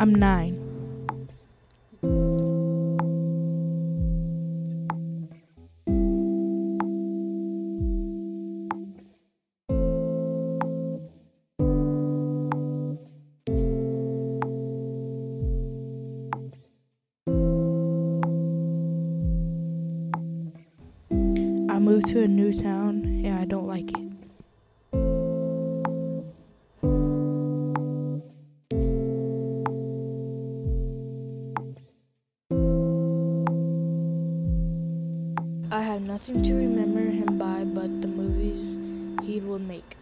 I'm nine. I moved to a new town and I don't like it. I have nothing to remember him by but the movies he would make.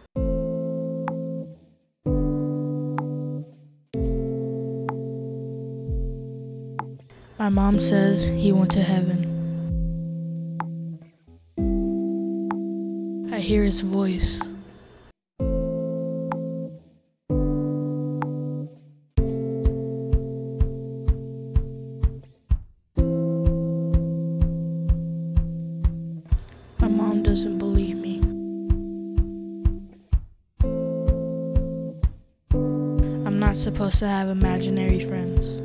My mom says he went to heaven. I hear his voice. Doesn't believe me. I'm not supposed to have imaginary friends.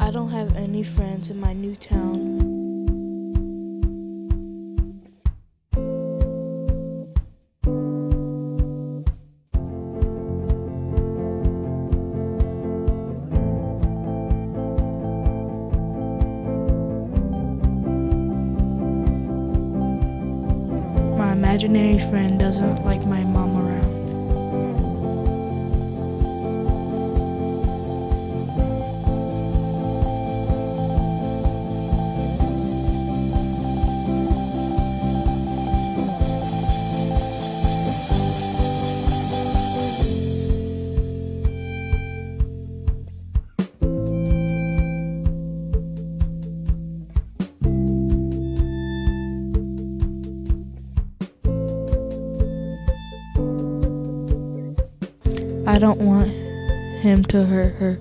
I don't have any friends in my new town. Imaginary friend doesn't like my mom around. I don't want him to hurt her.